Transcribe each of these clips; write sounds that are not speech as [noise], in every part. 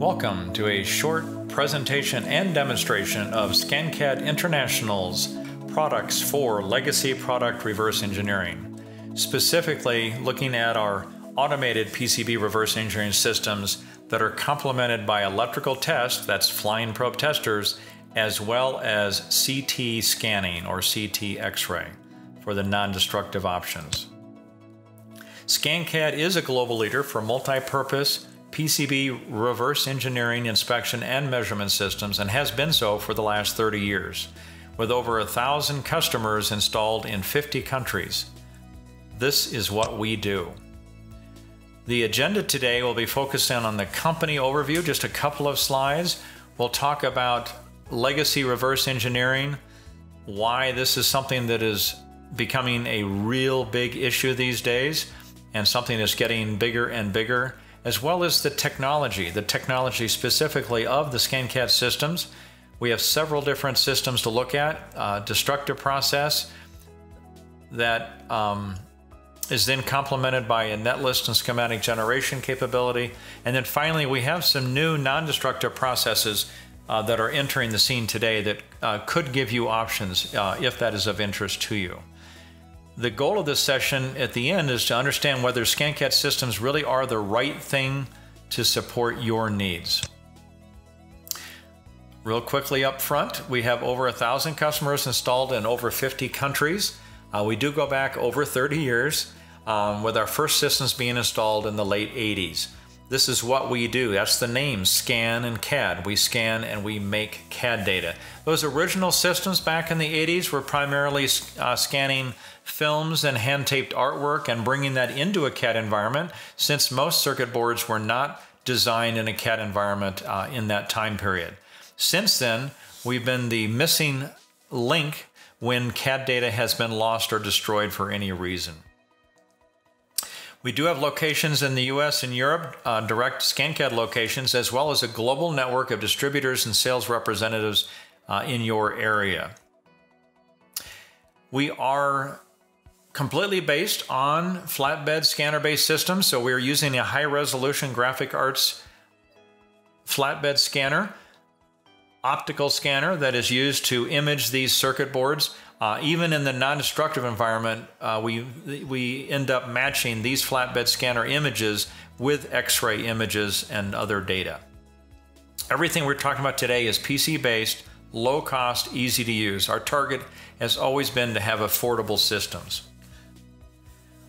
Welcome to a short presentation and demonstration of ScanCAD International's products for legacy product reverse engineering, specifically looking at our automated PCB reverse engineering systems that are complemented by electrical test, that's flying probe testers, as well as CT scanning or CT X-ray for the non-destructive options. ScanCAD is a global leader for multi-purpose PCB reverse engineering inspection and measurement systems and has been so for the last 30 years, with over a thousand customers installed in 50 countries. This is what we do. The agenda today will be focusing on the company overview, just a couple of slides. We'll talk about legacy reverse engineering, why this is something that is becoming a real big issue these days, and something that's getting bigger and bigger as well as the technology, the technology specifically of the ScanCAD systems. We have several different systems to look at. Uh, destructive process that um, is then complemented by a netlist and schematic generation capability. And then finally, we have some new non-destructive processes uh, that are entering the scene today that uh, could give you options uh, if that is of interest to you. The goal of this session at the end is to understand whether ScanCAD systems really are the right thing to support your needs. Real quickly up front, we have over a thousand customers installed in over 50 countries. Uh, we do go back over 30 years um, with our first systems being installed in the late 80s. This is what we do. That's the name, scan and CAD. We scan and we make CAD data. Those original systems back in the 80s were primarily uh, scanning films and hand taped artwork and bringing that into a CAD environment since most circuit boards were not designed in a CAD environment uh, in that time period. Since then, we've been the missing link when CAD data has been lost or destroyed for any reason. We do have locations in the US and Europe, uh, direct ScanCAD locations, as well as a global network of distributors and sales representatives uh, in your area. We are completely based on flatbed scanner based systems. So we're using a high resolution graphic arts flatbed scanner, optical scanner that is used to image these circuit boards. Uh, even in the non-destructive environment, uh, we, we end up matching these flatbed scanner images with X-ray images and other data. Everything we're talking about today is PC-based, low cost, easy to use. Our target has always been to have affordable systems.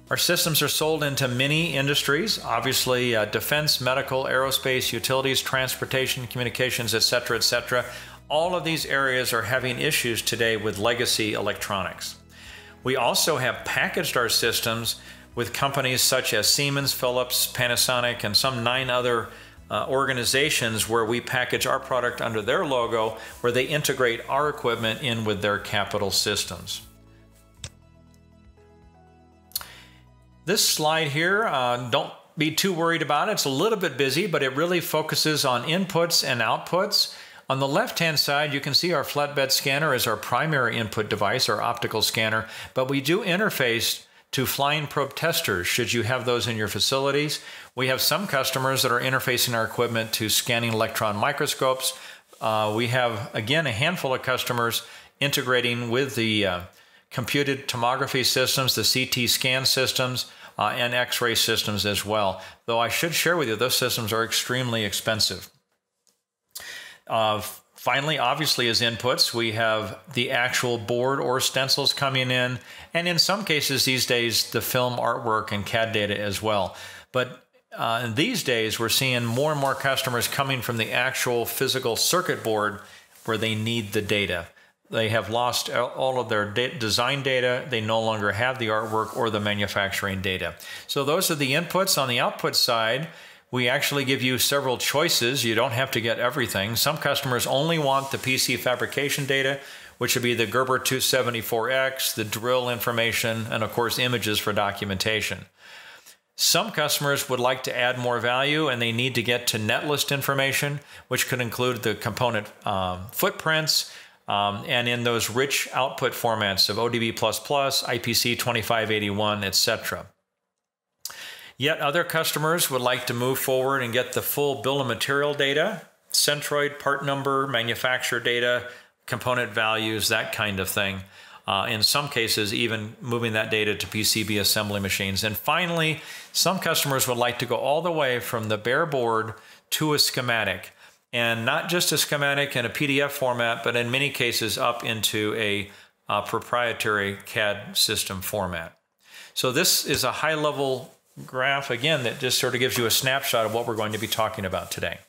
Our systems are sold into many industries, obviously uh, defense, medical, aerospace, utilities, transportation, communications, etc., etc. All of these areas are having issues today with legacy electronics. We also have packaged our systems with companies such as Siemens, Philips, Panasonic, and some nine other uh, organizations where we package our product under their logo, where they integrate our equipment in with their capital systems. This slide here, uh, don't be too worried about it. It's a little bit busy, but it really focuses on inputs and outputs. On the left-hand side, you can see our flatbed scanner is our primary input device, our optical scanner, but we do interface to flying probe testers should you have those in your facilities. We have some customers that are interfacing our equipment to scanning electron microscopes. Uh, we have, again, a handful of customers integrating with the uh, computed tomography systems, the CT scan systems, uh, and x ray systems as well. Though I should share with you, those systems are extremely expensive. Uh, finally, obviously, as inputs, we have the actual board or stencils coming in, and in some cases these days, the film artwork and CAD data as well. But uh, these days, we're seeing more and more customers coming from the actual physical circuit board where they need the data. They have lost all of their design data. They no longer have the artwork or the manufacturing data. So those are the inputs. On the output side, we actually give you several choices. You don't have to get everything. Some customers only want the PC fabrication data, which would be the Gerber 274X, the drill information, and of course images for documentation. Some customers would like to add more value and they need to get to netlist information, which could include the component um, footprints, um, and in those rich output formats of ODB++, IPC 2581, etc. Yet other customers would like to move forward and get the full bill of material data, Centroid part number, manufacturer data, component values, that kind of thing. Uh, in some cases, even moving that data to PCB assembly machines. And finally, some customers would like to go all the way from the bare board to a schematic. And not just a schematic in a PDF format, but in many cases up into a uh, proprietary CAD system format. So this is a high level graph, again, that just sort of gives you a snapshot of what we're going to be talking about today.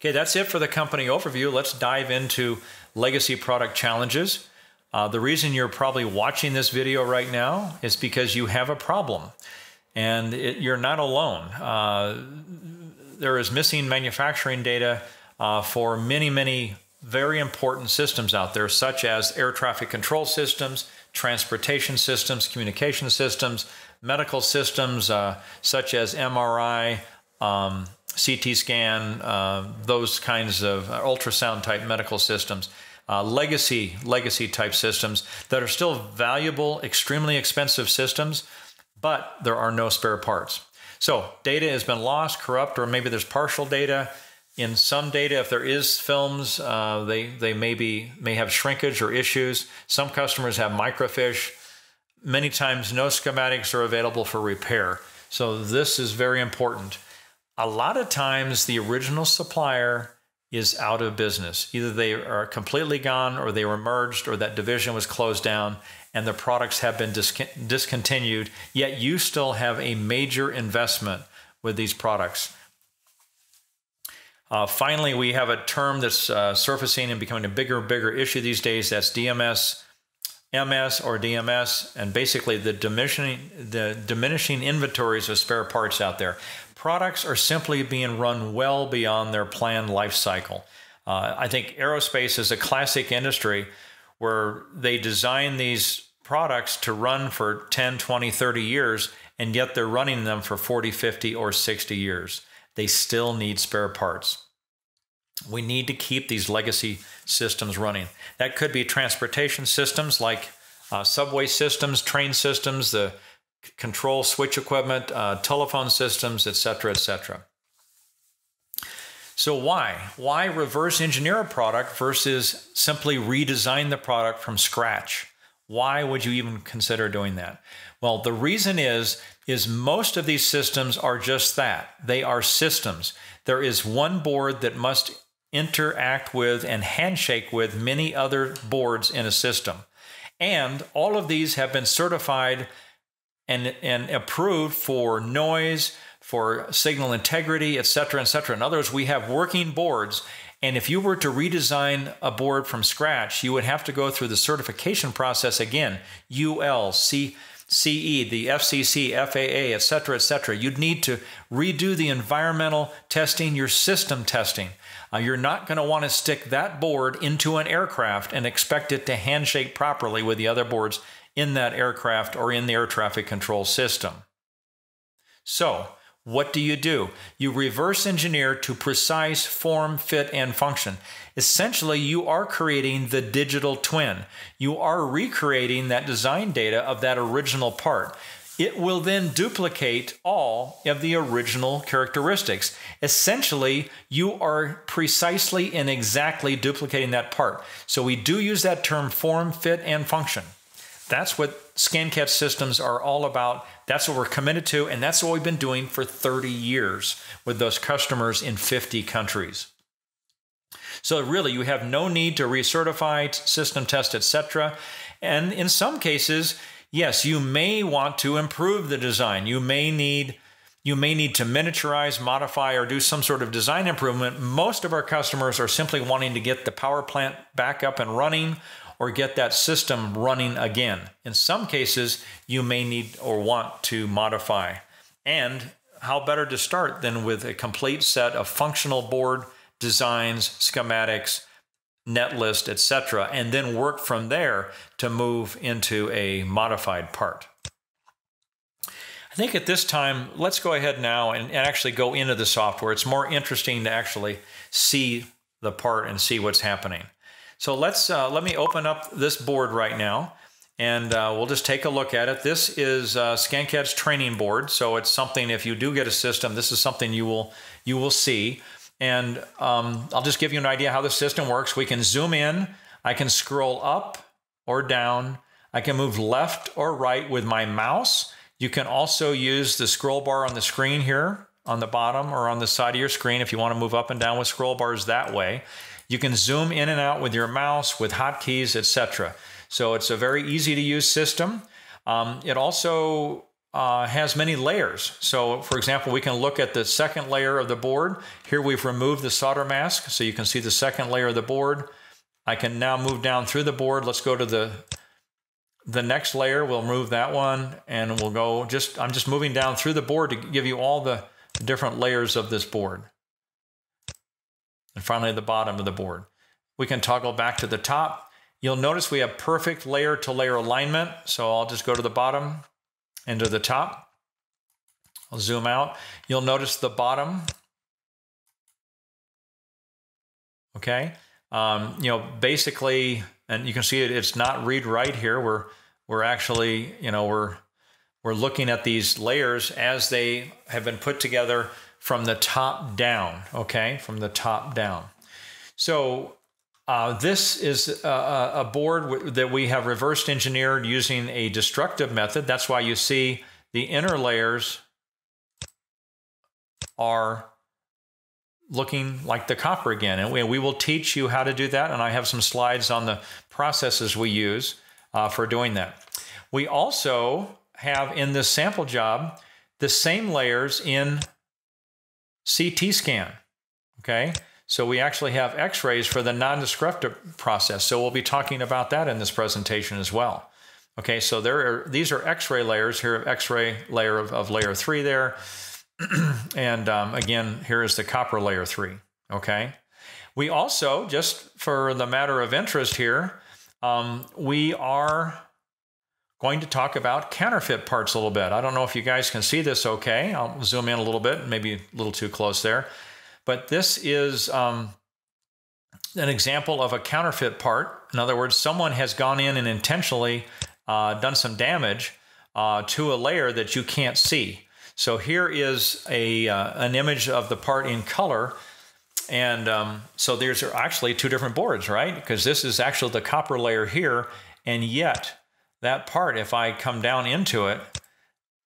Okay, that's it for the company overview. Let's dive into legacy product challenges. Uh, the reason you're probably watching this video right now is because you have a problem and it, you're not alone. Uh, there is missing manufacturing data uh, for many, many very important systems out there, such as air traffic control systems, transportation systems, communication systems, medical systems uh, such as MRI, um, CT scan, uh, those kinds of ultrasound type medical systems. Uh, legacy legacy type systems that are still valuable, extremely expensive systems, but there are no spare parts. So data has been lost, corrupt, or maybe there's partial data. In some data, if there is films, uh, they they maybe may have shrinkage or issues. Some customers have microfiche. Many times, no schematics are available for repair. So this is very important. A lot of times, the original supplier is out of business. Either they are completely gone, or they were merged, or that division was closed down, and the products have been discontinued, yet you still have a major investment with these products. Uh, finally, we have a term that's uh, surfacing and becoming a bigger and bigger issue these days. That's DMS, MS, or DMS, and basically the diminishing, the diminishing inventories of spare parts out there. Products are simply being run well beyond their planned life cycle. Uh, I think aerospace is a classic industry where they design these products to run for 10, 20, 30 years, and yet they're running them for 40, 50, or 60 years. They still need spare parts. We need to keep these legacy systems running. That could be transportation systems like uh, subway systems, train systems, the control switch equipment, uh, telephone systems, etc., etc. So why? Why reverse engineer a product versus simply redesign the product from scratch? Why would you even consider doing that? Well, the reason is is most of these systems are just that. They are systems. There is one board that must interact with and handshake with many other boards in a system. And all of these have been certified and, and approved for noise, for signal integrity, et cetera, et cetera. In other words, we have working boards. And if you were to redesign a board from scratch, you would have to go through the certification process again UL, C, CE, the FCC, FAA, et cetera, et cetera. You'd need to redo the environmental testing, your system testing. Uh, you're not going to want to stick that board into an aircraft and expect it to handshake properly with the other boards in that aircraft or in the air traffic control system. So, what do you do? You reverse engineer to precise form, fit, and function. Essentially, you are creating the digital twin. You are recreating that design data of that original part. It will then duplicate all of the original characteristics. Essentially, you are precisely and exactly duplicating that part. So we do use that term form, fit, and function. That's what ScanCAD systems are all about. That's what we're committed to, and that's what we've been doing for 30 years with those customers in 50 countries. So really, you have no need to recertify, system test, etc. And in some cases, yes, you may want to improve the design. You may need you may need to miniaturize, modify, or do some sort of design improvement. Most of our customers are simply wanting to get the power plant back up and running or get that system running again. In some cases, you may need or want to modify. And how better to start than with a complete set of functional board designs, schematics, net list, etc., and then work from there to move into a modified part. I think at this time, let's go ahead now and, and actually go into the software. It's more interesting to actually see the part and see what's happening. So let's uh, let me open up this board right now. and uh, we'll just take a look at it. This is uh, ScanCAD's training board, so it's something. If you do get a system, this is something you will you will see. And um, I'll just give you an idea how the system works. We can zoom in. I can scroll up or down. I can move left or right with my mouse. You can also use the scroll bar on the screen here on the bottom or on the side of your screen if you want to move up and down with scroll bars that way. You can zoom in and out with your mouse, with hotkeys, etc. So it's a very easy to use system. Um, it also uh, has many layers. So for example, we can look at the second layer of the board. Here we've removed the solder mask, so you can see the second layer of the board. I can now move down through the board. Let's go to the the next layer. We'll move that one and we'll go just, I'm just moving down through the board to give you all the different layers of this board. And finally, the bottom of the board. We can toggle back to the top. You'll notice we have perfect layer to layer alignment. So I'll just go to the bottom and to the top. I'll zoom out. You'll notice the bottom. Okay. Um, you know, basically, and you can see it, it's not read write here. We're, we're actually, you know, we're, we're looking at these layers as they have been put together from the top down, okay, from the top down. So uh, this is a, a board that we have reversed engineered using a destructive method. That's why you see the inner layers are looking like the copper again. And we, we, will teach you how to do that. And I have some slides on the processes we use uh, for doing that. We also have in this sample job the same layers in CT scan. Okay, so we actually have x-rays for the non-destructive process. So we'll be talking about that in this presentation as well. Okay, so there are these are x-ray layers. Here, x-ray layer of, of layer three there. [clears throat] and um, again, here is the copper layer three. Okay, we also, just for the matter of interest here, um, we are going to talk about counterfeit parts a little bit. I don't know if you guys can see this okay. I'll zoom in a little bit, maybe a little too close there. But this is um, an example of a counterfeit part. In other words, someone has gone in and intentionally uh, done some damage uh, to a layer that you can't see. So here is a uh, an image of the part in color. And um, so there's actually two different boards, right? Because this is actually the copper layer here, and yet that part, if I come down into it,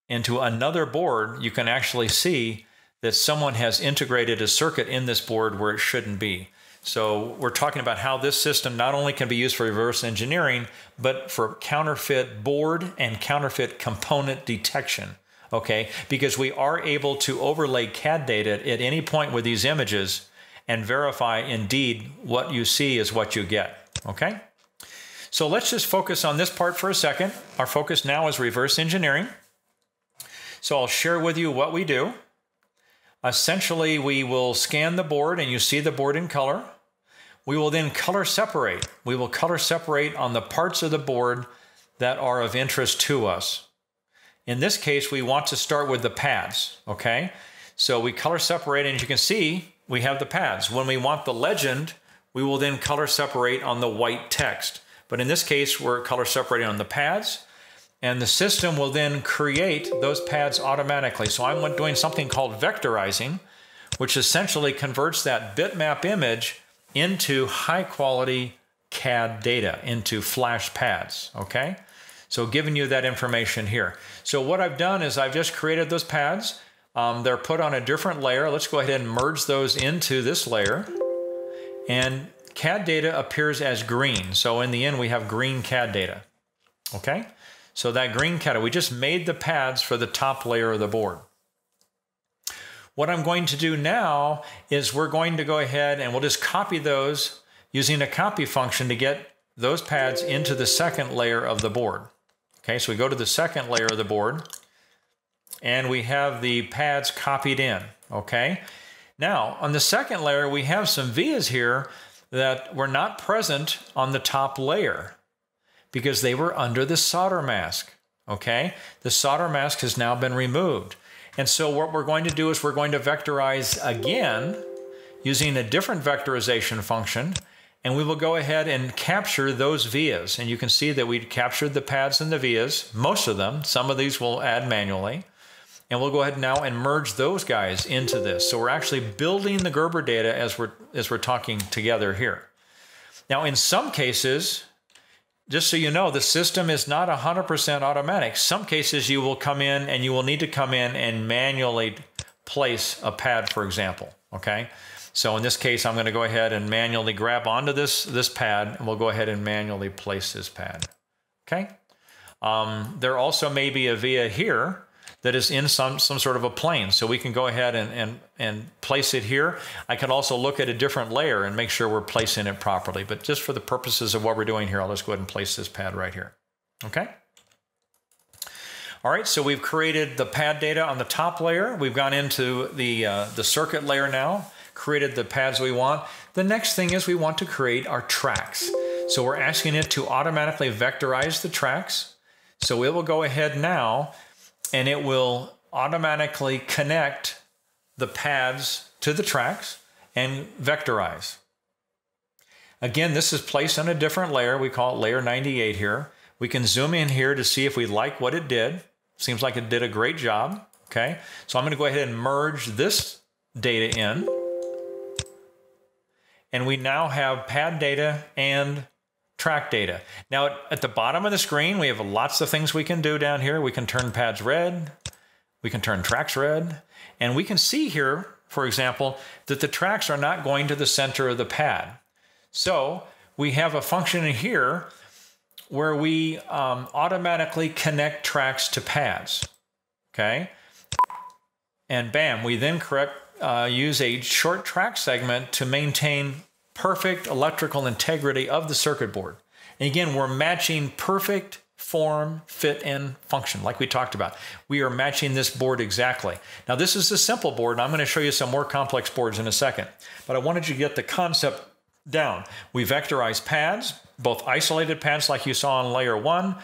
into another board, you can actually see that someone has integrated a circuit in this board where it shouldn't be. So we're talking about how this system not only can be used for reverse engineering, but for counterfeit board and counterfeit component detection. Okay, because we are able to overlay CAD data at any point with these images and verify indeed what you see is what you get. Okay? So let's just focus on this part for a second. Our focus now is reverse engineering. So I'll share with you what we do. Essentially, we will scan the board and you see the board in color. We will then color separate. We will color separate on the parts of the board that are of interest to us. In this case, we want to start with the pads, okay? So we color separate, and as you can see, we have the pads. When we want the legend, we will then color separate on the white text. But in this case, we're color separating on the pads, and the system will then create those pads automatically. So I'm doing something called vectorizing, which essentially converts that bitmap image into high quality CAD data, into flash pads, okay? So giving you that information here. So what I've done is I've just created those pads. Um, they're put on a different layer. Let's go ahead and merge those into this layer. And CAD data appears as green. So in the end, we have green CAD data. Okay? So that green CAD, we just made the pads for the top layer of the board. What I'm going to do now is we're going to go ahead and we'll just copy those using a copy function to get those pads into the second layer of the board. Okay, so we go to the second layer of the board and we have the pads copied in. Okay, now on the second layer, we have some vias here that were not present on the top layer because they were under the solder mask. Okay? The solder mask has now been removed. And so what we're going to do is we're going to vectorize again using a different vectorization function. and we will go ahead and capture those vias. And you can see that we captured the pads and the vias, most of them. Some of these we'll add manually. And we'll go ahead now and merge those guys into this. So we're actually building the Gerber data as we're, as we're talking together here. Now, in some cases, just so you know, the system is not 100% automatic. Some cases you will come in and you will need to come in and manually place a pad, for example, okay? So in this case, I'm going to go ahead and manually grab onto this, this pad, and we'll go ahead and manually place this pad. Okay? Um, there also may be a via here that is in some, some sort of a plane. So we can go ahead and, and, and place it here. I can also look at a different layer and make sure we're placing it properly. But just for the purposes of what we're doing here, I'll just go ahead and place this pad right here. Okay? All right, so we've created the pad data on the top layer. We've gone into the, uh, the circuit layer now created the pads we want. The next thing is we want to create our tracks. So we're asking it to automatically vectorize the tracks. So it will go ahead now and it will automatically connect the pads to the tracks and vectorize. Again, this is placed on a different layer. We call it layer 98 here. We can zoom in here to see if we like what it did. Seems like it did a great job. Okay, so I'm going to go ahead and merge this data in and we now have pad data and track data. Now at the bottom of the screen, we have lots of things we can do down here. We can turn pads red, we can turn tracks red, and we can see here, for example, that the tracks are not going to the center of the pad. So we have a function in here where we um, automatically connect tracks to pads, okay? And bam, we then correct, uh, use a short track segment to maintain perfect electrical integrity of the circuit board. And again, we're matching perfect form, fit, and function, like we talked about. We are matching this board exactly. Now, this is a simple board, and I'm going to show you some more complex boards in a second. But I wanted you to get the concept down. We vectorize pads, both isolated pads like you saw on layer one.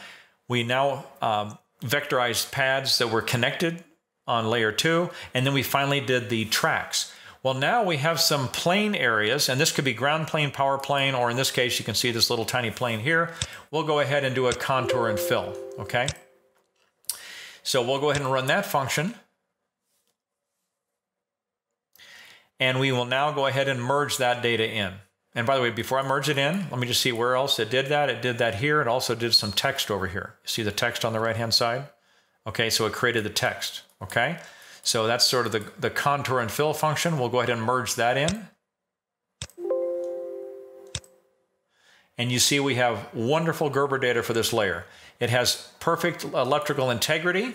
We now um, vectorized pads that were connected on layer two, and then we finally did the tracks. Well, now we have some plane areas, and this could be ground plane, power plane, or in this case, you can see this little tiny plane here. We'll go ahead and do a contour and fill, okay? So we'll go ahead and run that function. And we will now go ahead and merge that data in. And by the way, before I merge it in, let me just see where else it did that. It did that here. It also did some text over here. See the text on the right-hand side? Okay, so it created the text, okay? So that's sort of the, the contour and fill function. We'll go ahead and merge that in. And you see we have wonderful Gerber data for this layer. It has perfect electrical integrity.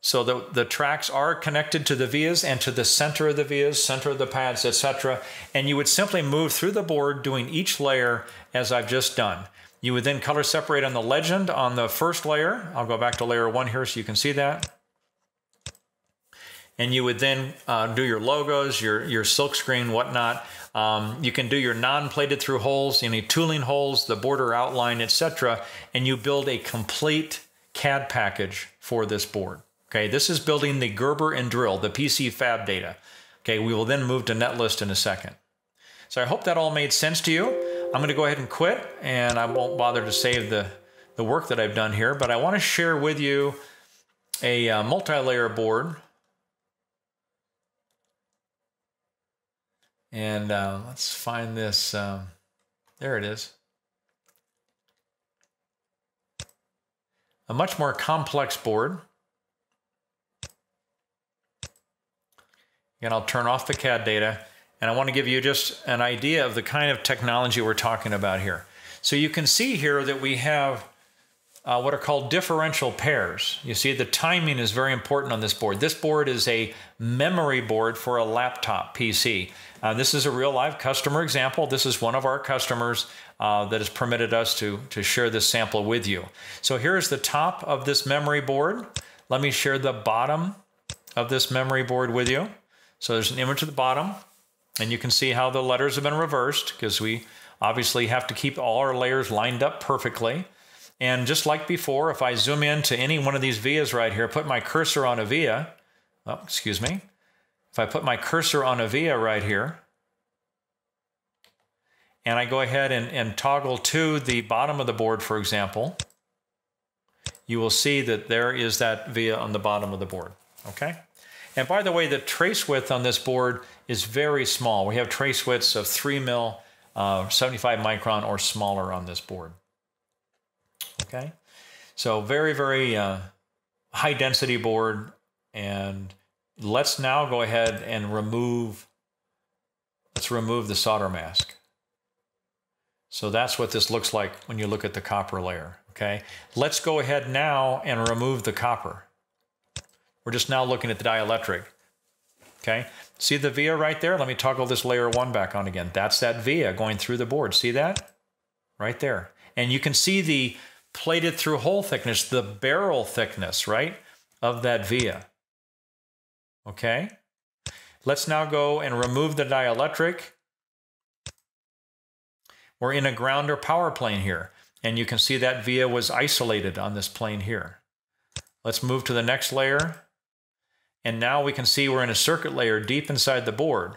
So the, the tracks are connected to the vias and to the center of the vias, center of the pads, etc. And you would simply move through the board doing each layer as I've just done. You would then color separate on the legend on the first layer. I'll go back to layer one here so you can see that and you would then uh, do your logos, your your silk screen, whatnot. Um, you can do your non-plated through holes, any tooling holes, the border outline, etc., and you build a complete CAD package for this board. Okay, this is building the Gerber and Drill, the PC fab data. Okay, we will then move to Netlist in a second. So I hope that all made sense to you. I'm going to go ahead and quit, and I won't bother to save the, the work that I've done here, but I want to share with you a uh, multi-layer board And uh, let's find this. Um, there it is. A much more complex board. And I'll turn off the CAD data. And I want to give you just an idea of the kind of technology we're talking about here. So you can see here that we have uh, what are called differential pairs. You see, the timing is very important on this board. This board is a memory board for a laptop PC. Uh, this is a real live customer example. This is one of our customers uh, that has permitted us to, to share this sample with you. So here's the top of this memory board. Let me share the bottom of this memory board with you. So there's an image at the bottom, and you can see how the letters have been reversed because we obviously have to keep all our layers lined up perfectly. And just like before, if I zoom in to any one of these vias right here, put my cursor on a via, oh, excuse me. If I put my cursor on a via right here, and I go ahead and, and toggle to the bottom of the board, for example, you will see that there is that via on the bottom of the board, okay? And by the way, the trace width on this board is very small. We have trace widths of 3 mil, uh, 75 micron or smaller on this board. Okay, so very, very uh, high density board. And let's now go ahead and remove, let's remove the solder mask. So that's what this looks like when you look at the copper layer. Okay, let's go ahead now and remove the copper. We're just now looking at the dielectric. Okay, see the via right there? Let me toggle this layer one back on again. That's that via going through the board. See that? Right there. And you can see the plated through hole thickness, the barrel thickness, right, of that via. Okay, let's now go and remove the dielectric. We're in a ground or power plane here, and you can see that via was isolated on this plane here. Let's move to the next layer. And now we can see we're in a circuit layer deep inside the board.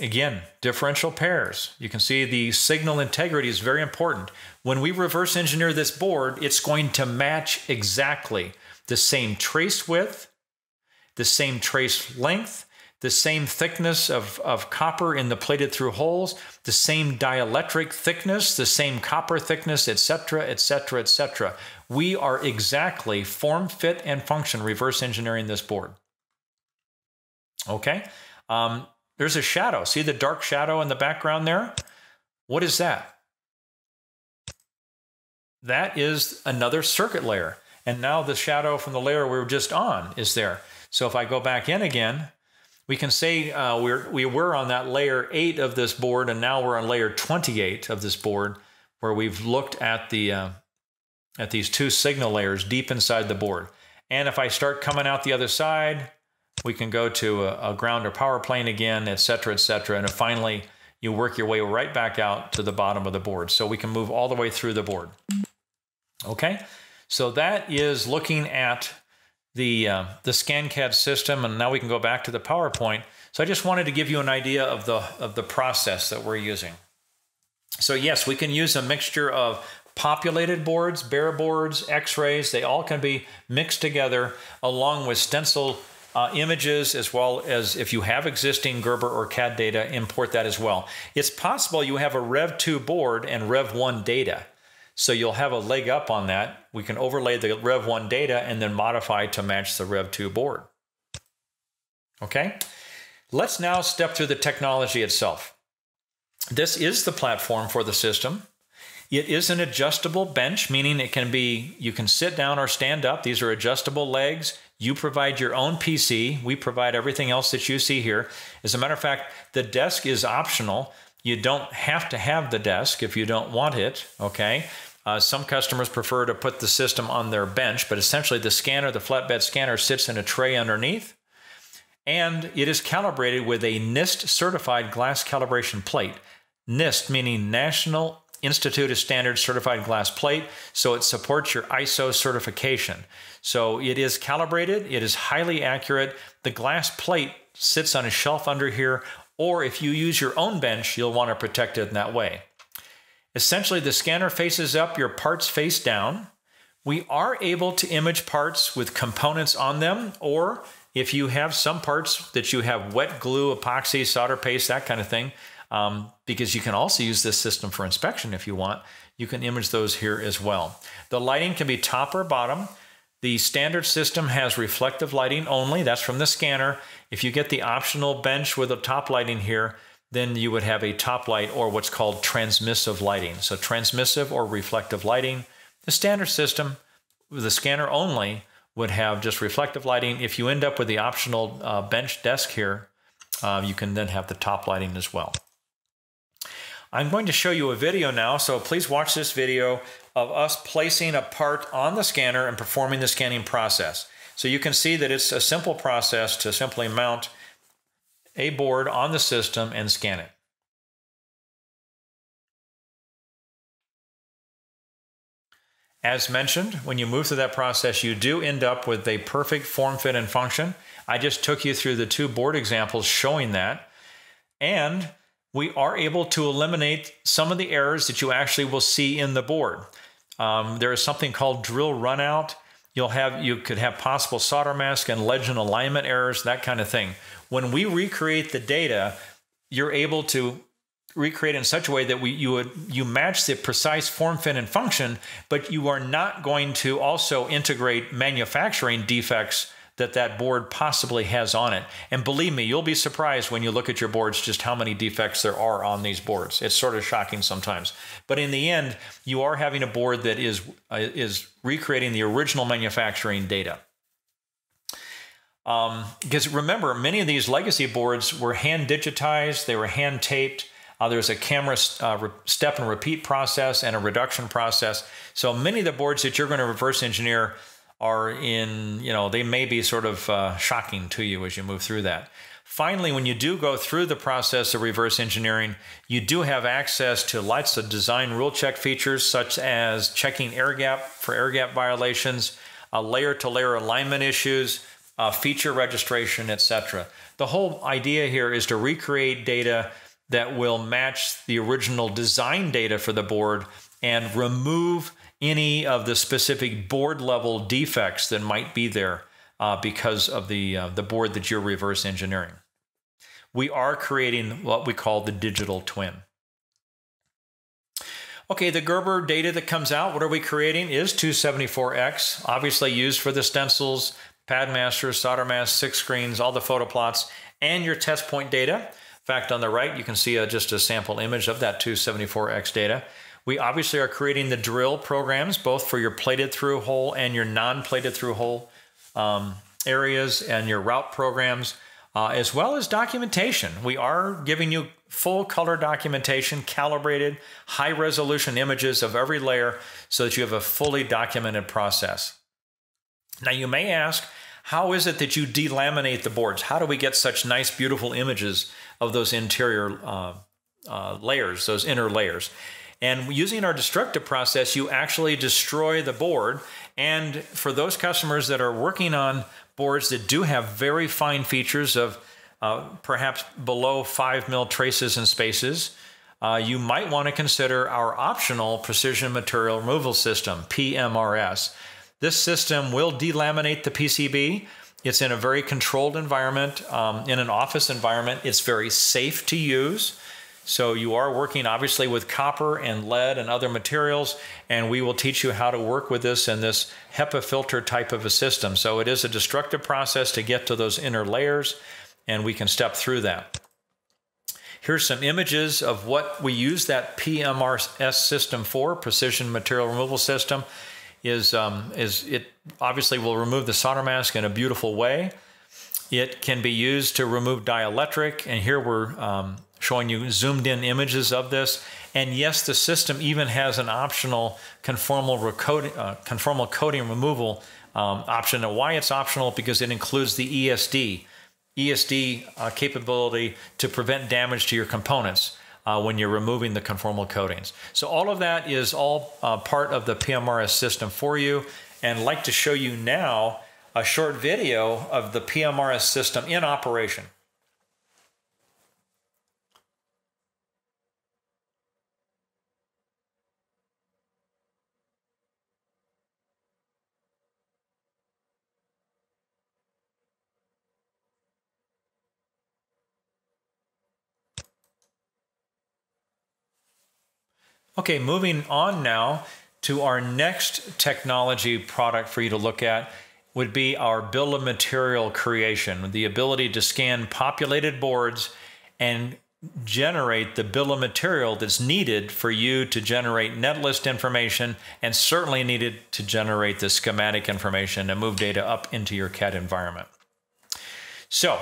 Again, differential pairs. You can see the signal integrity is very important. When we reverse engineer this board, it's going to match exactly the same trace width, the same trace length, the same thickness of, of copper in the plated through holes, the same dielectric thickness, the same copper thickness, etc., etc., etc. We are exactly form, fit, and function reverse engineering this board. Okay. Um, there's a shadow. See the dark shadow in the background there? What is that? That is another circuit layer. And now the shadow from the layer we were just on is there. So if I go back in again, we can say uh, we're, we were on that layer 8 of this board, and now we're on layer 28 of this board, where we've looked at, the, uh, at these two signal layers deep inside the board. And if I start coming out the other side, we can go to a, a ground or power plane again, et cetera, et cetera. And finally, you work your way right back out to the bottom of the board. So we can move all the way through the board. Okay, so that is looking at the, uh, the ScanCAD system, and now we can go back to the PowerPoint. So I just wanted to give you an idea of the, of the process that we're using. So yes, we can use a mixture of populated boards, bare boards, x-rays, they all can be mixed together along with stencil uh, images as well as if you have existing Gerber or CAD data, import that as well. It's possible you have a Rev 2 board and Rev 1 data. So you'll have a leg up on that. We can overlay the Rev 1 data and then modify to match the Rev 2 board. Okay, let's now step through the technology itself. This is the platform for the system. It is an adjustable bench, meaning it can be, you can sit down or stand up. These are adjustable legs. You provide your own PC. We provide everything else that you see here. As a matter of fact, the desk is optional. You don't have to have the desk if you don't want it, okay? Uh, some customers prefer to put the system on their bench, but essentially the scanner, the flatbed scanner, sits in a tray underneath. And it is calibrated with a NIST certified glass calibration plate. NIST meaning National Institute of Standards certified glass plate, so it supports your ISO certification. So it is calibrated, it is highly accurate. The glass plate sits on a shelf under here, or if you use your own bench, you'll want to protect it in that way. Essentially, the scanner faces up, your parts face down. We are able to image parts with components on them, or if you have some parts that you have wet glue, epoxy, solder paste, that kind of thing, um, because you can also use this system for inspection if you want. You can image those here as well. The lighting can be top or bottom. The standard system has reflective lighting only. That's from the scanner. If you get the optional bench with a top lighting here, then you would have a top light or what's called transmissive lighting. So transmissive or reflective lighting. The standard system the scanner only would have just reflective lighting. If you end up with the optional uh, bench desk here, uh, you can then have the top lighting as well. I'm going to show you a video now, so please watch this video of us placing a part on the scanner and performing the scanning process. So you can see that it's a simple process to simply mount a board on the system and scan it. As mentioned, when you move through that process, you do end up with a perfect form, fit, and function. I just took you through the two board examples showing that. And we are able to eliminate some of the errors that you actually will see in the board. Um, there is something called drill runout. You'll have you could have possible solder mask and legend alignment errors, that kind of thing. When we recreate the data, you're able to recreate in such a way that we you would you match the precise form fit and function but you are not going to also integrate manufacturing defects that that board possibly has on it. And believe me you'll be surprised when you look at your boards just how many defects there are on these boards. It's sort of shocking sometimes. But in the end you are having a board that is uh, is recreating the original manufacturing data. Um, because remember many of these legacy boards were hand digitized they were hand taped. Uh, there's a camera uh, step and repeat process and a reduction process. So many of the boards that you're going to reverse engineer are in, you know, they may be sort of uh, shocking to you as you move through that. Finally, when you do go through the process of reverse engineering, you do have access to lots of design rule check features, such as checking air gap for air gap violations, layer to layer alignment issues, uh, feature registration, etc. The whole idea here is to recreate data that will match the original design data for the board and remove any of the specific board level defects that might be there uh, because of the, uh, the board that you're reverse engineering. We are creating what we call the digital twin. Okay, the Gerber data that comes out, what are we creating, is 274X, obviously used for the stencils, pad masters, solder mask, silk screens, all the photo plots, and your test point data In fact, on the right, you can see a, just a sample image of that 274X data. We obviously are creating the drill programs, both for your plated through hole and your non-plated through hole um, areas and your route programs, uh, as well as documentation. We are giving you full color documentation, calibrated, high resolution images of every layer so that you have a fully documented process. Now you may ask, how is it that you delaminate the boards? How do we get such nice, beautiful images of those interior uh, uh, layers, those inner layers? And using our destructive process, you actually destroy the board. And for those customers that are working on boards that do have very fine features of uh, perhaps below five mil traces and spaces, uh, you might want to consider our optional precision material removal system, PMRS. This system will delaminate the PCB. It's in a very controlled environment, um, in an office environment. It's very safe to use. So you are working obviously with copper and lead and other materials, and we will teach you how to work with this in this HEPA filter type of a system. So it is a destructive process to get to those inner layers, and we can step through that. Here's some images of what we use that PMRS system for, Precision Material Removal System is, um, is it obviously will remove the solder mask in a beautiful way. It can be used to remove dielectric, and here we're um, showing you zoomed in images of this. And yes, the system even has an optional conformal, uh, conformal coating removal um, option. And why it's optional? Because it includes the ESD, ESD uh, capability to prevent damage to your components uh, when you're removing the conformal coatings. So all of that is all uh, part of the PMRS system for you. And I'd like to show you now a short video of the PMRS system in operation. Okay, moving on now to our next technology product for you to look at would be our bill of material creation, the ability to scan populated boards and generate the bill of material that's needed for you to generate netlist information and certainly needed to generate the schematic information and move data up into your CAD environment. So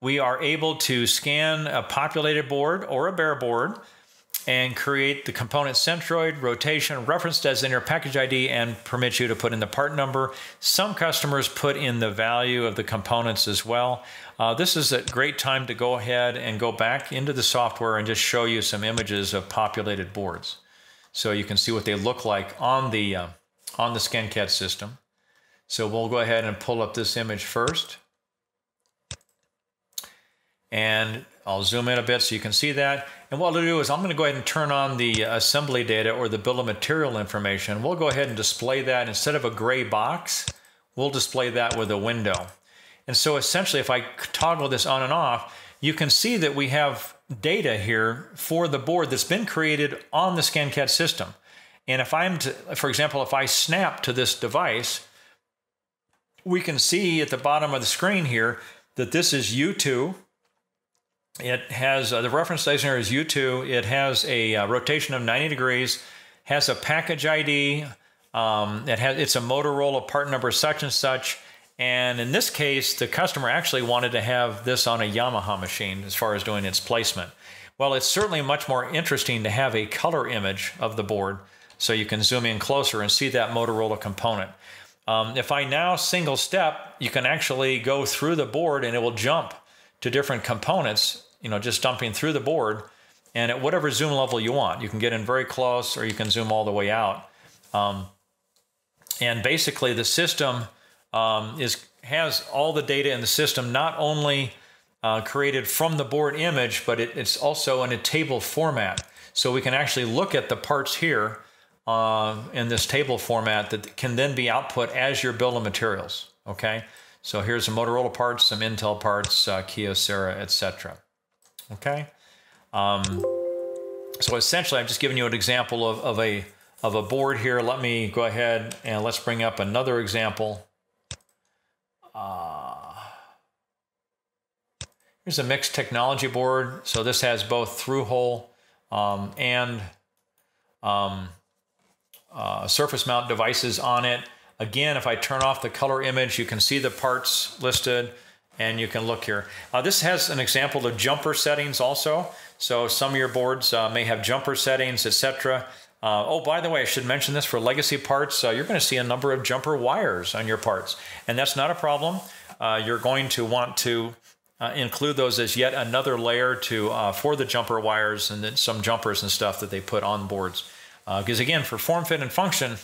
we are able to scan a populated board or a bare board and create the component centroid, rotation, referenced reference designator, package ID, and permit you to put in the part number. Some customers put in the value of the components as well. Uh, this is a great time to go ahead and go back into the software and just show you some images of populated boards. So you can see what they look like on the, uh, on the ScanCAD system. So we'll go ahead and pull up this image first. And I'll zoom in a bit so you can see that. And what I'll do is I'm going to go ahead and turn on the uh, assembly data or the bill of material information. We'll go ahead and display that instead of a gray box, we'll display that with a window. And so essentially, if I toggle this on and off, you can see that we have data here for the board that's been created on the ScanCAD system. And if I'm to, for example, if I snap to this device, we can see at the bottom of the screen here that this is U2. It has uh, the reference here is U2. It has a uh, rotation of 90 degrees, has a package ID. Um, it has it's a Motorola part number such and such. And in this case, the customer actually wanted to have this on a Yamaha machine as far as doing its placement. Well, it's certainly much more interesting to have a color image of the board so you can zoom in closer and see that Motorola component. Um, if I now single step, you can actually go through the board and it will jump to different components, you know, just dumping through the board and at whatever zoom level you want. You can get in very close or you can zoom all the way out. Um, and basically the system um, is has all the data in the system not only uh, created from the board image, but it, it's also in a table format. So we can actually look at the parts here uh, in this table format that can then be output as your bill of materials. Okay, so here's some Motorola parts, some Intel parts, uh, Kyocera, etc. Okay, um, so essentially, I'm just giving you an example of, of a of a board here. Let me go ahead and let's bring up another example. Uh, here's a mixed technology board. So this has both through hole um, and um, uh, surface mount devices on it. Again, if I turn off the color image, you can see the parts listed and you can look here. Uh, this has an example of jumper settings also. So some of your boards uh, may have jumper settings, etc. Uh, oh, by the way, I should mention this for legacy parts. Uh, you're going to see a number of jumper wires on your parts, and that's not a problem. Uh, you're going to want to uh, include those as yet another layer to for the jumper wires and then some jumpers and stuff that they put on boards. Because again, for form, fit, and function,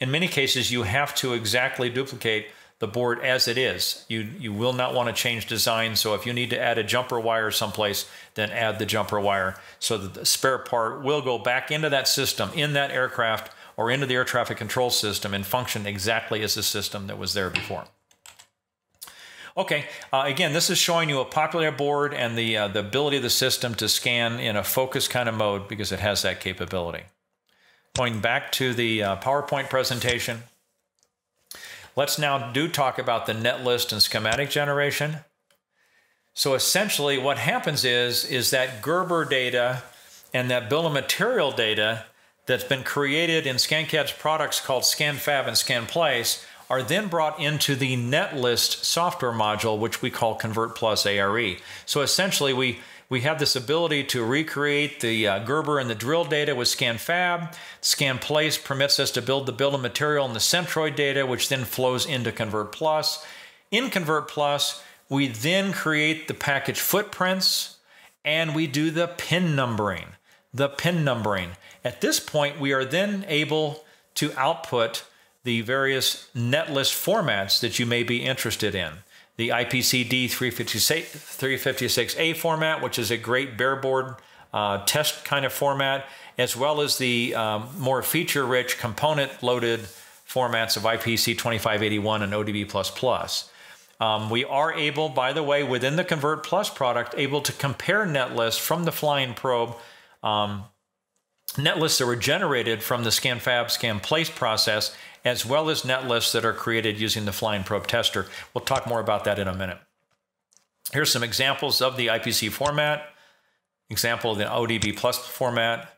in many cases, you have to exactly duplicate the board as it is. You, you will not want to change design. So if you need to add a jumper wire someplace, then add the jumper wire so that the spare part will go back into that system, in that aircraft, or into the air traffic control system and function exactly as the system that was there before. Okay, uh, again, this is showing you a popular board and the, uh, the ability of the system to scan in a focus kind of mode because it has that capability. Going back to the uh, PowerPoint presentation, let's now do talk about the netlist and schematic generation. So essentially what happens is, is that Gerber data and that bill of material data that's been created in ScanCAD's products called ScanFab and ScanPlace are then brought into the NetList software module, which we call Convert Plus ARE. So essentially we we have this ability to recreate the uh, Gerber and the drill data with ScanFab. ScanPlace permits us to build the of material and the Centroid data, which then flows into Convert Plus. In Convert Plus, we then create the package footprints and we do the pin numbering. The pin numbering. At this point, we are then able to output the various netlist formats that you may be interested in the IPC-D-356A format, which is a great bareboard uh, test kind of format, as well as the um, more feature-rich component-loaded formats of IPC 2581 and ODB++. Um, we are able, by the way, within the Convert Plus product, able to compare netlist from the flying probe um, netlists that were generated from the ScanFab ScanPlace process as well as net lists that are created using the Flying Probe tester. We'll talk more about that in a minute. Here's some examples of the IPC format, example of the ODB plus format,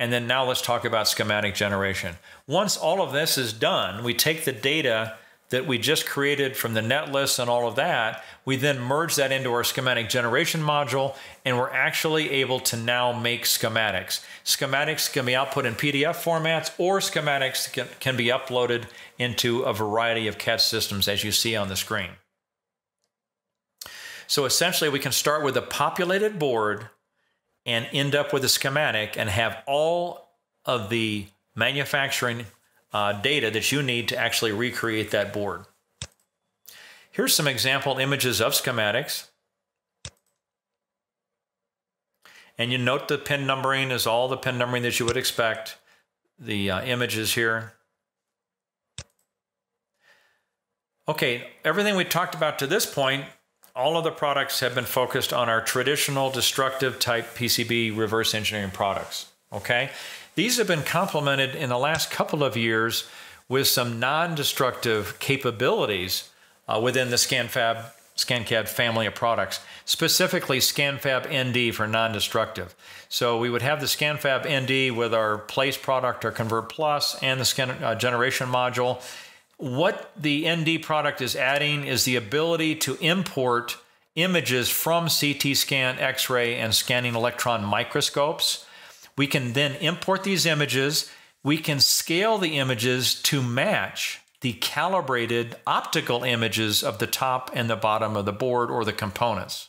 and then now let's talk about schematic generation. Once all of this is done, we take the data that we just created from the net list and all of that, we then merge that into our schematic generation module, and we're actually able to now make schematics. Schematics can be output in PDF formats, or schematics can, can be uploaded into a variety of CAD systems as you see on the screen. So essentially, we can start with a populated board and end up with a schematic and have all of the manufacturing uh, data that you need to actually recreate that board. Here's some example images of schematics. And you note the pin numbering is all the pin numbering that you would expect. The uh, images here. Okay, everything we talked about to this point, all of the products have been focused on our traditional destructive type PCB reverse engineering products. Okay, these have been complemented in the last couple of years with some non-destructive capabilities uh, within the ScanFab ScanCAD family of products, specifically ScanFab ND for non-destructive. So we would have the ScanFab ND with our place product, our Convert Plus, and the scan, uh, generation module. What the ND product is adding is the ability to import images from CT scan, X-ray, and scanning electron microscopes. We can then import these images. We can scale the images to match the calibrated optical images of the top and the bottom of the board or the components.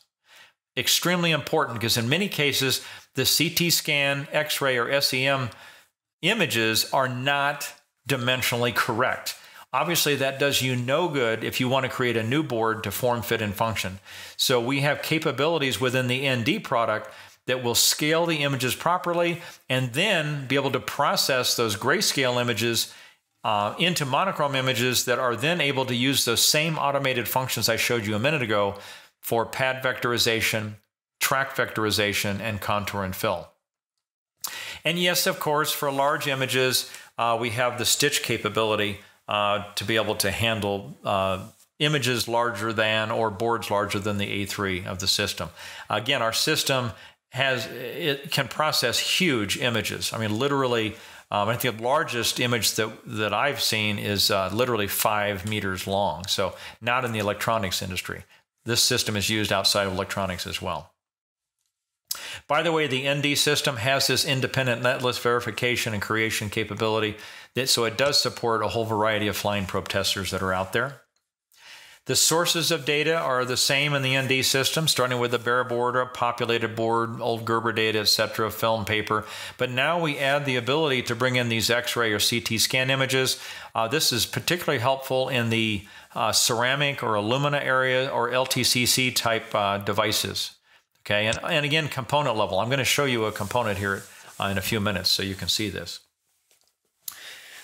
Extremely important because in many cases, the CT scan, X ray, or SEM images are not dimensionally correct. Obviously, that does you no good if you want to create a new board to form, fit, and function. So, we have capabilities within the ND product that will scale the images properly and then be able to process those grayscale images uh, into monochrome images that are then able to use those same automated functions I showed you a minute ago for pad vectorization, track vectorization, and contour and fill. And yes, of course, for large images, uh, we have the stitch capability uh, to be able to handle uh, images larger than or boards larger than the A3 of the system. Again, our system has it can process huge images. I mean, literally um, I think the largest image that, that I've seen is uh, literally five meters long. So, not in the electronics industry. This system is used outside of electronics as well. By the way, the ND system has this independent netlist verification and creation capability, that, so it does support a whole variety of flying probe testers that are out there. The sources of data are the same in the ND system, starting with the bare board, populated board, old Gerber data, etc., film paper. But now we add the ability to bring in these X-ray or CT scan images. Uh, this is particularly helpful in the uh, ceramic or alumina area or LTCC type uh, devices. Okay, and, and again, component level. I'm going to show you a component here uh, in a few minutes so you can see this.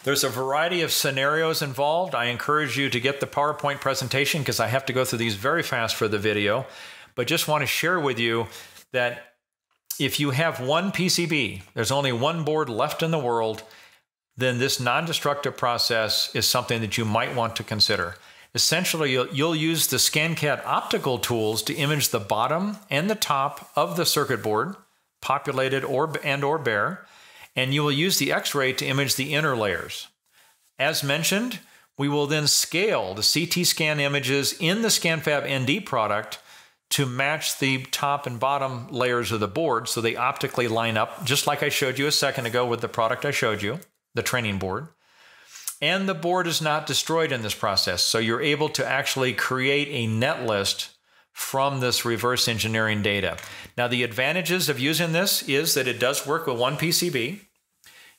There's a variety of scenarios involved. I encourage you to get the PowerPoint presentation because I have to go through these very fast for the video. But just want to share with you that if you have one PCB, there's only one board left in the world, then this non-destructive process is something that you might want to consider. Essentially, you'll, you'll, use the ScanCAD optical tools to image the bottom and the top of the circuit board, populated or and or bare, and you will use the X-ray to image the inner layers. As mentioned, we will then scale the CT scan images in the ScanFab ND product to match the top and bottom layers of the board so they optically line up, just like I showed you a second ago with the product I showed you, the training board. And the board is not destroyed in this process, so you're able to actually create a net list from this reverse engineering data. Now, the advantages of using this is that it does work with one PCB.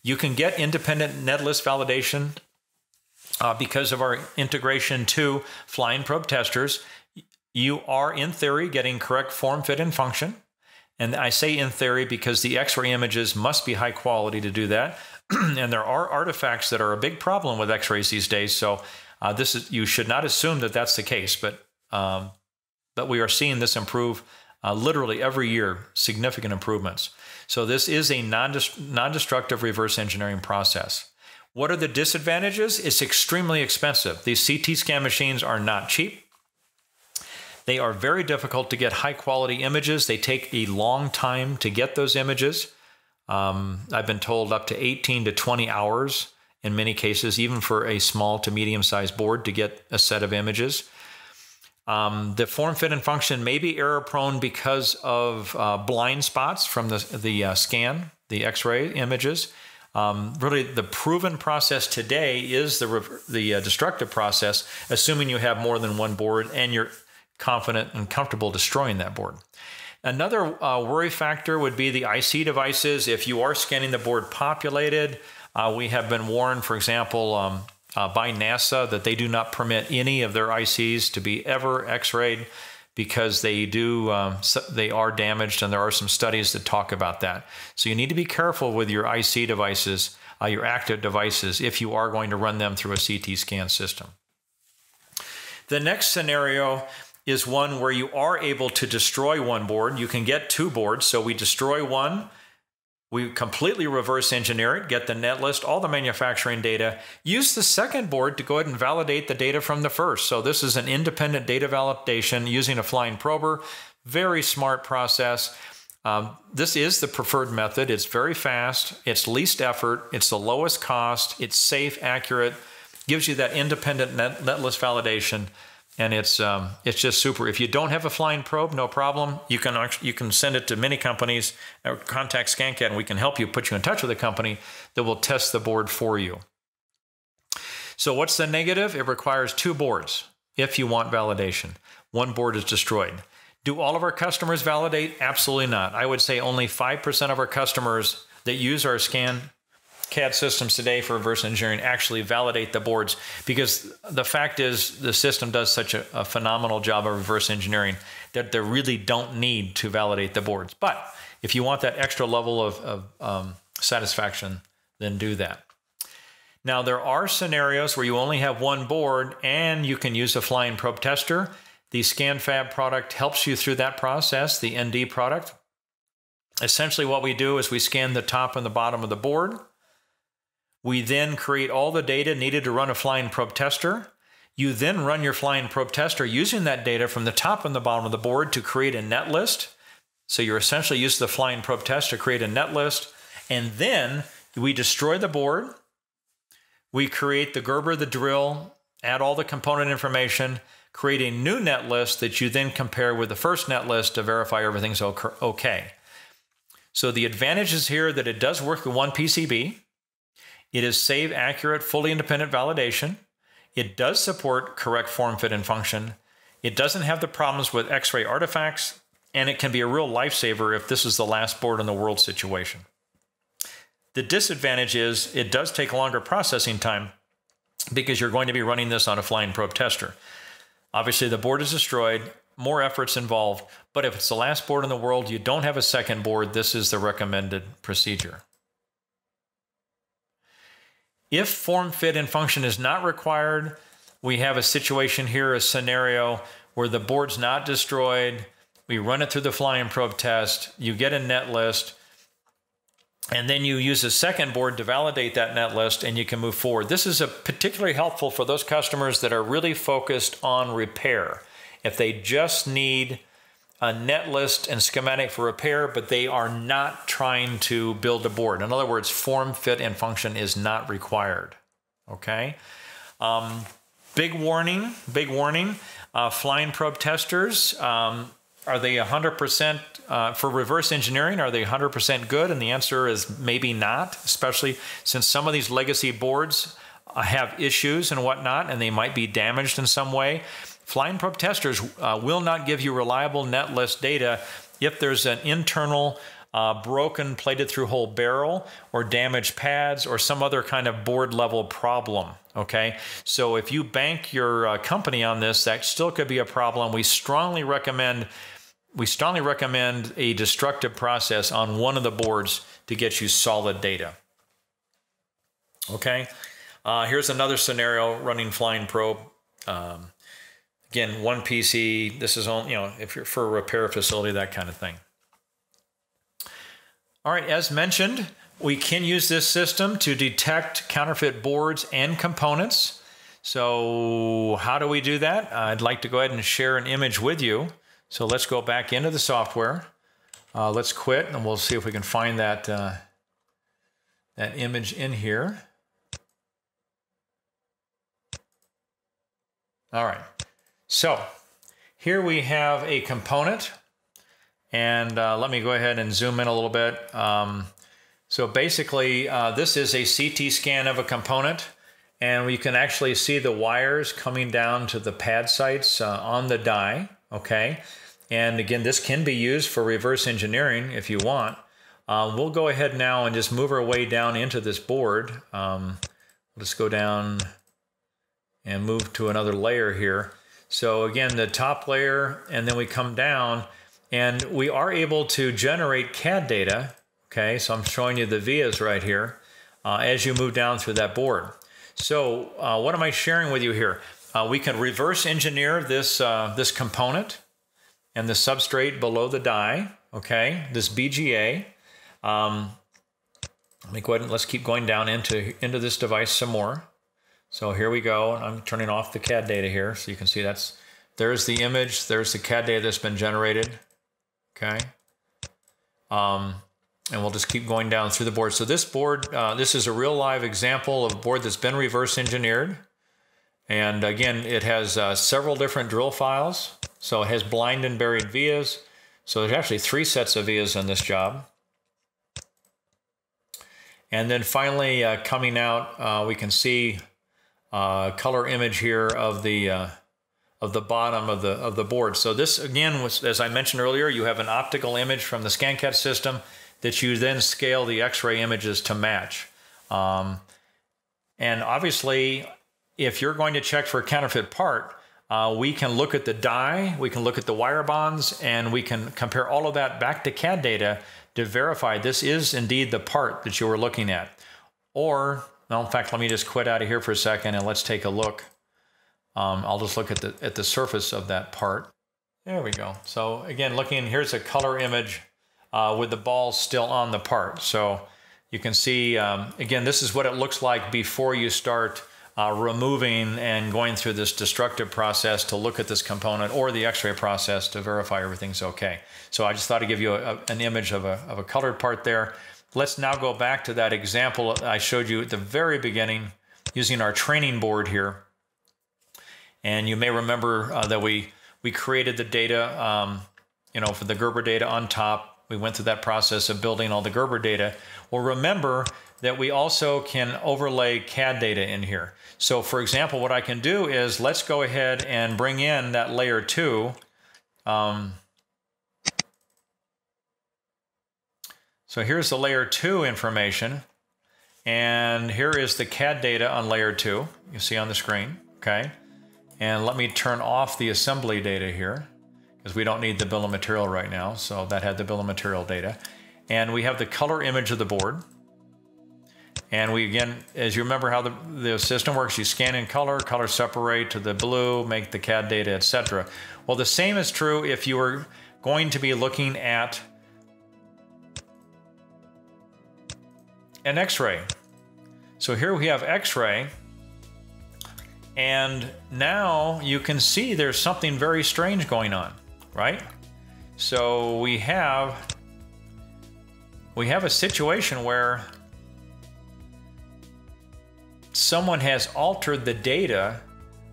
You can get independent netlist validation uh, because of our integration to flying probe testers. You are, in theory, getting correct form, fit, and function. And I say in theory because the X ray images must be high quality to do that. [clears throat] and there are artifacts that are a big problem with X rays these days. So uh, this is you should not assume that that's the case, but um, but we are seeing this improve uh, literally every year, significant improvements. So this is a non-destructive reverse engineering process. What are the disadvantages? It's extremely expensive. These CT scan machines are not cheap. They are very difficult to get high quality images. They take a long time to get those images. Um, I've been told up to 18 to 20 hours in many cases, even for a small to medium sized board to get a set of images. Um, the form, fit, and function may be error prone because of uh, blind spots from the, the uh, scan, the x ray images. Um, really, the proven process today is the, the uh, destructive process, assuming you have more than one board and you're confident and comfortable destroying that board. Another uh, worry factor would be the IC devices. If you are scanning the board populated, uh, we have been warned, for example, um, uh, by NASA that they do not permit any of their ICs to be ever x rayed because they do um, they are damaged and there are some studies that talk about that. So you need to be careful with your ic devices uh, your active devices if you are going to run them through a ct scan system. The next scenario is one where you are able to destroy one board. You can get two boards. So we destroy one we completely reverse engineer it, get the net list, all the manufacturing data, use the second board to go ahead and validate the data from the first. So this is an independent data validation using a flying prober. Very smart process. Um, this is the preferred method. It's very fast, it's least effort, it's the lowest cost, it's safe, accurate, gives you that independent net, net list validation and it's um, it's just super. If you don't have a flying probe, no problem. You can you can send it to many companies or contact ScanCAD, and we can help you put you in touch with a company that will test the board for you. So what's the negative? It requires two boards if you want validation. One board is destroyed. Do all of our customers validate? Absolutely not. I would say only 5% of our customers that use our scan CAD systems today for reverse engineering actually validate the boards because the fact is the system does such a, a, phenomenal job of reverse engineering that they really don't need to validate the boards. But if you want that extra level of, of um, satisfaction, then do that. Now, there are scenarios where you only have one board and you can use a flying probe tester. The ScanFab product helps you through that process, the ND product. Essentially, what we do is we scan the top and the bottom of the board. We then create all the data needed to run a flying probe tester. You then run your flying probe tester using that data from the top and the bottom of the board to create a net list. So you're essentially using the flying probe test to create a net list. And then we destroy the board. We create the Gerber, the drill, add all the component information, create a new net list that you then compare with the first net list to verify everything's okay. So the advantage is here that it does work with one PCB. It is save accurate, fully independent validation. It does support correct form, fit, and function. It doesn't have the problems with X-ray artifacts, and it can be a real lifesaver if this is the last board in the world situation. The disadvantage is it does take longer processing time because you're going to be running this on a flying probe tester. Obviously, the board is destroyed, more efforts involved, but if it's the last board in the world, you don't have a second board, this is the recommended procedure. If form, fit, and function is not required, we have a situation here, a scenario where the board's not destroyed. We run it through the flying probe test. You get a net list. And then you use a second board to validate that net list and you can move forward. This is particularly helpful for those customers that are really focused on repair. If they just need a net list and schematic for repair, but they are not trying to build a board. In other words, form, fit, and function is not required. Okay? Um, big warning, big warning. Uh, flying probe testers, um, are they 100% uh, for reverse engineering? Are they 100% good? And the answer is maybe not, especially since some of these legacy boards uh, have issues and whatnot, and they might be damaged in some way. Flying probe testers uh, will not give you reliable net list data if there's an internal uh, broken plated through hole barrel or damaged pads or some other kind of board level problem. Okay, so if you bank your uh, company on this, that still could be a problem. We strongly recommend we strongly recommend a destructive process on one of the boards to get you solid data. Okay, uh, here's another scenario running flying probe. Um, Again, one PC, this is only, you know, if you're for a repair facility, that kind of thing. All right, as mentioned, we can use this system to detect counterfeit boards and components. So how do we do that? I'd like to go ahead and share an image with you. So let's go back into the software. Uh, let's quit and we'll see if we can find that, uh, that image in here. All right. So here we have a component and uh, let me go ahead and zoom in a little bit. Um, so basically uh, this is a CT scan of a component and we can actually see the wires coming down to the pad sites uh, on the die, okay? And again, this can be used for reverse engineering if you want. Uh, we'll go ahead now and just move our way down into this board. Um, let's go down and move to another layer here. So again, the top layer, and then we come down, and we are able to generate CAD data. Okay, so I'm showing you the vias right here uh, as you move down through that board. So uh, what am I sharing with you here? Uh, we can reverse engineer this, uh, this component and the substrate below the die, okay, this BGA. Um, let me go ahead and let's keep going down into, into this device some more. So here we go. I'm turning off the CAD data here. So you can see that's, there's the image. There's the CAD data that's been generated. Okay. Um, and we'll just keep going down through the board. So this board, uh, this is a real live example of a board that's been reverse engineered. And again, it has uh, several different drill files. So it has blind and buried vias. So there's actually three sets of vias on this job. And then finally uh, coming out, uh, we can see uh, color image here of the uh, of the bottom of the of the board. So this again was, as I mentioned earlier, you have an optical image from the ScanCAD system that you then scale the X-ray images to match. Um, and obviously, if you're going to check for a counterfeit part, uh, we can look at the die, we can look at the wire bonds, and we can compare all of that back to CAD data to verify this is indeed the part that you were looking at. Or, well, in fact, let me just quit out of here for a second and let's take a look. Um, I'll just look at the, at the surface of that part. There we go. So again, looking, here's a color image uh, with the balls still on the part. So you can see, um, again, this is what it looks like before you start uh, removing and going through this destructive process to look at this component or the x-ray process to verify everything's okay. So I just thought I'd give you a, a, an image of a, of a colored part there. Let's now go back to that example I showed you at the very beginning using our training board here. And you may remember uh, that we, we created the data, um, you know, for the Gerber data on top. We went through that process of building all the Gerber data. Well, remember that we also can overlay CAD data in here. So for example, what I can do is let's go ahead and bring in that layer two. Um, so here's the layer two information. And here is the CAD data on layer two, you see on the screen, okay? And let me turn off the assembly data here because we don't need the bill of material right now. So that had the bill of material data. And we have the color image of the board. And we again, as you remember how the, the system works, you scan in color, color separate to the blue, make the CAD data, etc. Well, the same is true if you were going to be looking at an X-ray. So here we have X-ray, and now you can see there's something very strange going on, right? So we have we have a situation where someone has altered the data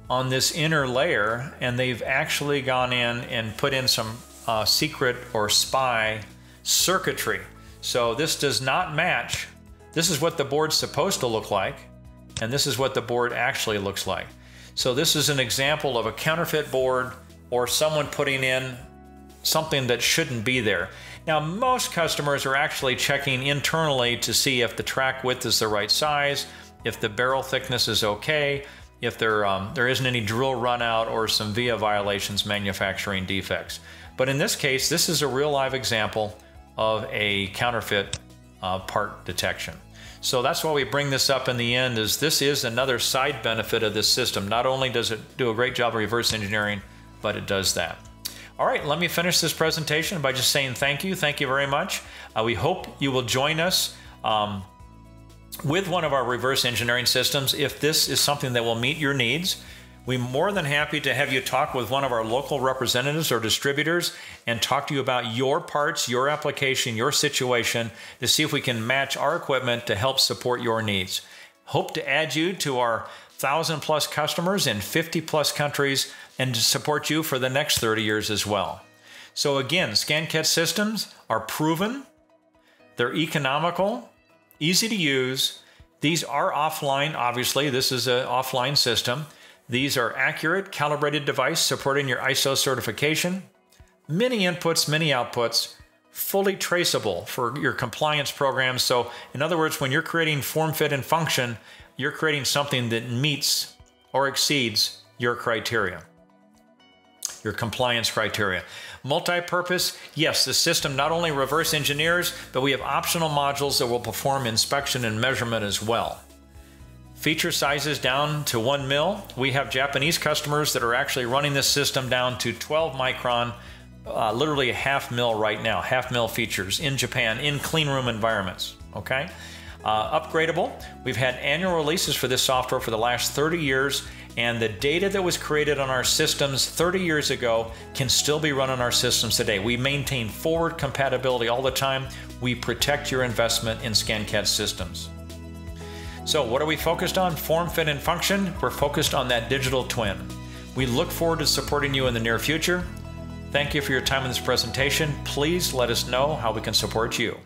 on this inner layer and they've actually gone in and put in some uh, secret or spy circuitry. So this does not match. This is what the board's supposed to look like, and this is what the board actually looks like. So this is an example of a counterfeit board or someone putting in something that shouldn't be there. Now, most customers are actually checking internally to see if the track width is the right size, if the barrel thickness is okay, if there, um, there isn't any drill run out or some via violations, manufacturing defects. But in this case, this is a real live example of a counterfeit uh, part detection. So that's why we bring this up in the end is this is another side benefit of this system. Not only does it do a great job of reverse engineering, but it does that. All right, let me finish this presentation by just saying thank you. Thank you very much. Uh, we hope you will join us um, with one of our reverse engineering systems if this is something that will meet your needs. We're more than happy to have you talk with one of our local representatives or distributors and talk to you about your parts, your application, your situation to see if we can match our equipment to help support your needs. Hope to add you to our thousand plus customers in 50 plus countries and to support you for the next 30 years as well. So again, ScanCAD systems are proven, they're economical, easy to use. These are offline, obviously. This is an offline system. These are accurate, calibrated device supporting your ISO certification. Many inputs, many outputs, fully traceable for your compliance programs. So in other words, when you're creating form, fit, and function, you're creating something that meets or exceeds your criteria. your compliance criteria. Multi-purpose, yes, the system not only reverse engineers, but we have optional modules that will perform inspection and measurement as well. Feature sizes down to 1 mil. We have Japanese customers that are actually running this system down to 12 micron, uh, literally a half mil right now, half mil features in Japan in clean room environments. Okay? Uh, upgradable. We've had annual releases for this software for the last 30 years, and the data that was created on our systems 30 years ago can still be run on our systems today. We maintain forward compatibility all the time. We protect your investment in ScanCAD systems. So, what are we focused on? Form, fit, and function. We're focused on that digital twin. We look forward to supporting you in the near future. Thank you for your time in this presentation. Please let us know how we can support you.